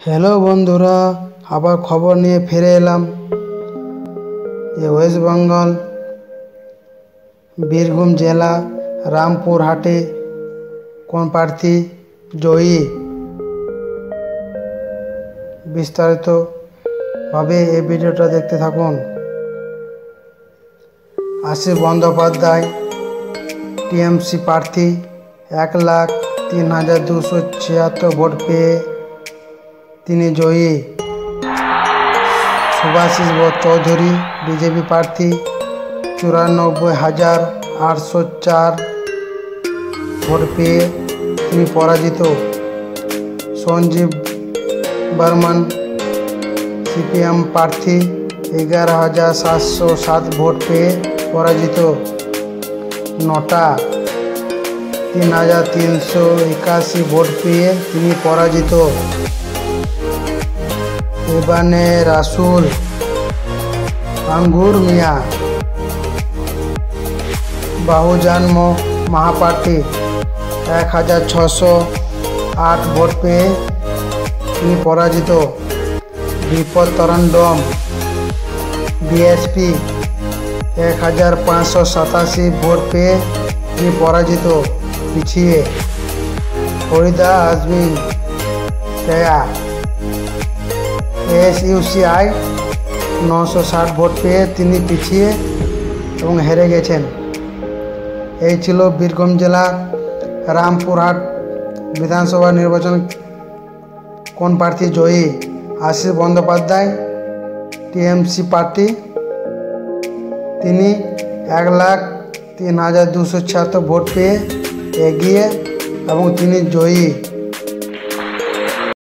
Hello বন্ধুরা, আবার খবর নিয়ে ফিরে এলাম। এ ওয়েস্ট বেঙ্গল, বীরভূম জেলা, রামপুর হাটে। কোন প্রার্থী জয়ী? বিস্তারিতভাবে এই ভিডিওটা দেখতে থাকুন। আশিস বন্দ্যোপাধ্যায়, টিএমসি প্রার্থী, এক লাখ তিন হাজার দুশো ছিয়াত্তর ভোট পেয়ে তিনি জয়ী। সুভাষিস চৌধুরী, বিজেপি প্রার্থী, চুরানব্বই হাজার আটশো চার ভোট পেয়ে তিনি পরাজিত। সঞ্জীব বর্মন, সিপিএম প্রার্থী, এগারো হাজার সাতশো সাত ভোট পেয়ে পরাজিত। নটা, তিন হাজার তিনশো একাশি ভোট পেয়ে তিনি পরাজিত। এবানে রাসুল আঙ্গুর মিয়া, বাহুজান মহাপার্টি এক হাজার ছশো আট ভোট পেয়ে তিনি পরাজিত। বিপদ তরণ্ডম, বিএসপি, এক হাজার পাঁচশো সাতাশি ভোট পেয়ে তিনি পরাজিত। পিছিয়ে ফরিদা আজমি পেয়া এস ইউসিআই নশো ষাট ভোট পেয়ে তিনি পিছিয়ে এবং হেরে গেছেন। এই ছিল বীরভূম জেলার রামপুরহাট বিধানসভা নির্বাচন। কোন প্রার্থী জয়ী? আশিস বন্দ্যোপাধ্যায়, টিএমসি পার্টি তিনি এক লাখ তিন হাজার দুশো ছিয়াত্তর ভোট পেয়ে এগিয়ে এবং তিনি জয়ী।